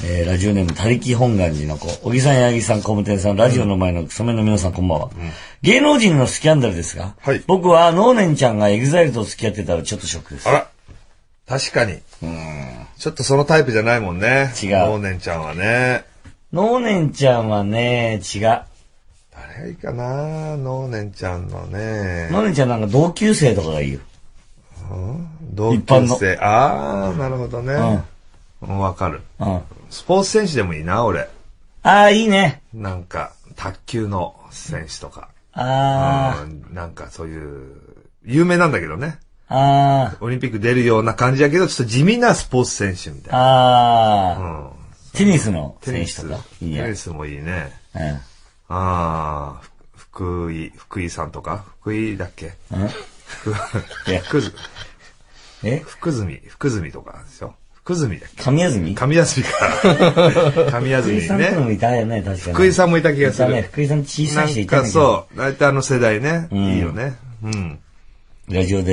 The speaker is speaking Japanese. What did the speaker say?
えー、ラジオネーム、他力本願寺の子、小木さん、矢作さん、工務店さん、ラジオの前のクソメンの皆さん、こんばんは。芸能人のスキャンダルですが、はい僕は、ノーネンちゃんが EXILE と付き合ってたらちょっとショックです。あら。確かに。ちょっとそのタイプじゃないもんね。違うノーネンちゃんはね。ノーネンちゃんはね、違う。誰がいいかな？ノーネンちゃんのね。ノーネンちゃんなんか同級生とかがいいよ。同一般の級生。ああ、なるほどね。うん。わかる。うん。スポーツ選手でもいいな、俺。ああ、いいね。なんか、卓球の選手とか。あうんなんかそういう、有名なんだけどね。あ、あオリンピック出るような感じやけど、ちょっと地味なスポーツ選手みたいあ、な。ああ、うん。テニスの。選手とか。いいテニね。スもいいね。うん。ああ、ふ福井、福井さんとか？福井だっけ？うん福福住、え？福住、福住とかですよ。福住だっけ？神休み神休みか。神休み福井さんもね。いたよね、確かに。福井さんもいた気がすいたね。る。福井さん小さないんか人いたんだけど。そう、大体あの世代ね。んいいよね。うん。ラジオで